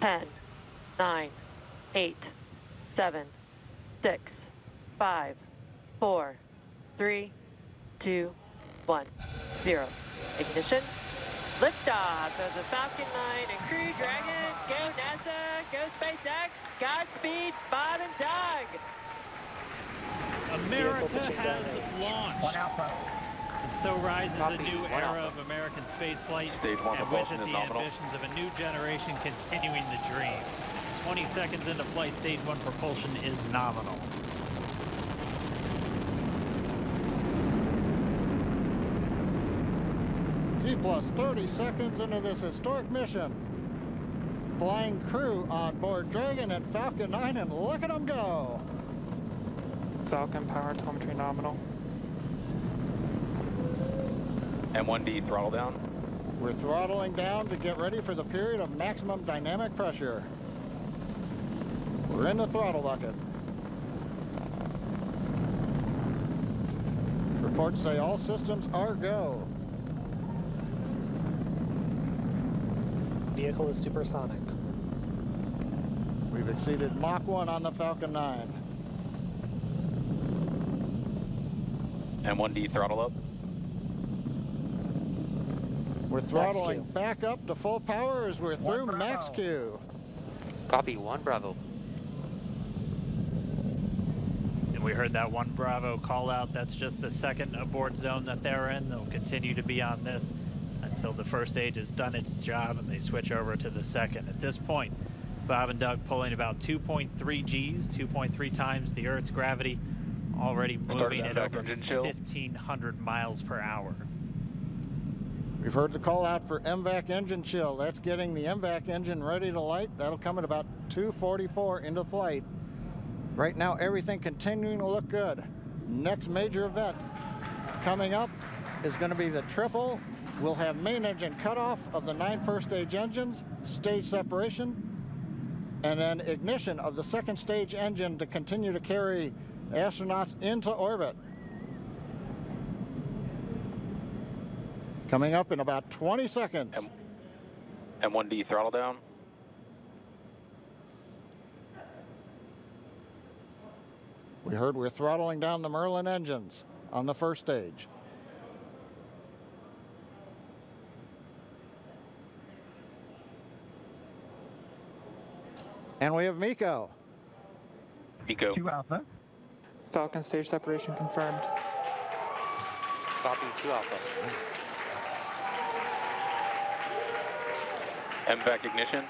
10, 9, 8, 7, 6, 5, 4, 3, 2, 1, 0. Ignition. Liftoff of the Falcon 9 and Crew Dragon. Go NASA, go SpaceX, Godspeed, Bob and Doug. America has launched. And so rises a new era of American spaceflight, and with it the nominal. ambitions of a new generation continuing the dream. 20 seconds into flight, stage one propulsion is nominal. T plus 30 seconds into this historic mission. Flying crew on board Dragon and Falcon 9, and look at them go. Falcon power telemetry nominal. M1D throttle down. We're throttling down to get ready for the period of maximum dynamic pressure. We're in the throttle bucket. Reports say all systems are go. Vehicle is supersonic. We've exceeded Mach 1 on the Falcon 9. M1D throttle up. We're throttling back up to full power as we're through max Q. Copy, one Bravo. And we heard that one Bravo call out. That's just the second abort zone that they're in. They'll continue to be on this until the first stage has done its job and they switch over to the second. At this point, Bob and Doug pulling about 2.3 Gs, 2.3 times the Earth's gravity, already moving at over 1,500 miles per hour. We've heard the call out for MVAC engine chill. That's getting the MVAC engine ready to light. That'll come at about 244 into flight. Right now, everything continuing to look good. Next major event coming up is going to be the triple. We'll have main engine cutoff of the nine first stage engines, stage separation, and then ignition of the second stage engine to continue to carry astronauts into orbit. Coming up in about 20 seconds. M- M1D throttle down. We heard we're throttling down the Merlin engines on the first stage. And we have MECO. MECO. Two Alpha. Falcon stage separation confirmed. Copy, two Alpha. MVAC ignition.